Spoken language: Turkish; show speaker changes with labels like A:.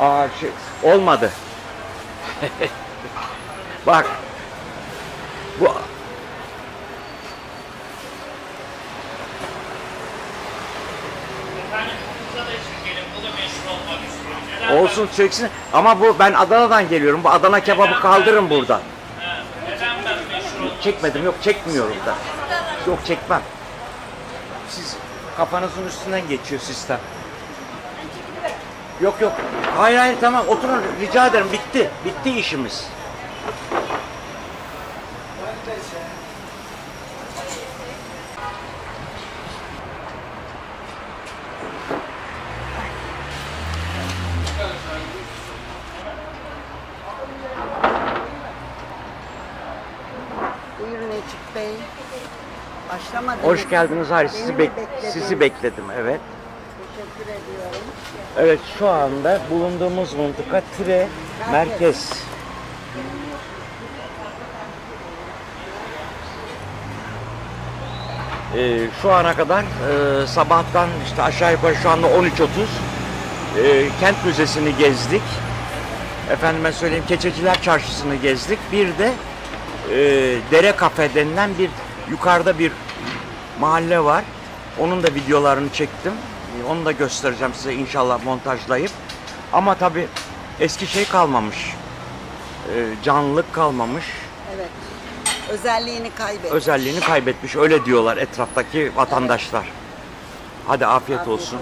A: Aa, şey, olmadı. Bak. Bu olsun çeksin ama bu ben Adana'dan geliyorum. Bu Adana kebabı kaldırın
B: olmak
A: Çekmedim yok çekmiyorum da. Yok çekmem. Siz kafanızın üstünden geçiyor sistem. Yok yok. Hayır hayır tamam oturun rica ederim bitti. Bitti işimiz.
C: Buyurun Necip Bey. Başlamadınız.
A: Hoş geldiniz. Hayır sizi bek sizi bekledim evet.
C: Teşekkür ediyorum.
A: Evet şu anda bulunduğumuz mıntıka Tire merkez. Ee, şu ana kadar e, sabahtan işte aşağı yukarı şu anda 13.30 e, kent müzesini gezdik. Efendime söyleyeyim Keçeciler Çarşısı'nı gezdik. Bir de e, Dere Kafe denilen bir yukarıda bir mahalle var. Onun da videolarını çektim. E, Onu da göstereceğim size inşallah montajlayıp. Ama tabii eski şey kalmamış. E, canlılık kalmamış.
C: Evet. Özelliğini kaybetti.
A: Özelliğini kaybetmiş. Öyle diyorlar etraftaki vatandaşlar. Hadi afiyet,
C: Afiyet
A: olsun.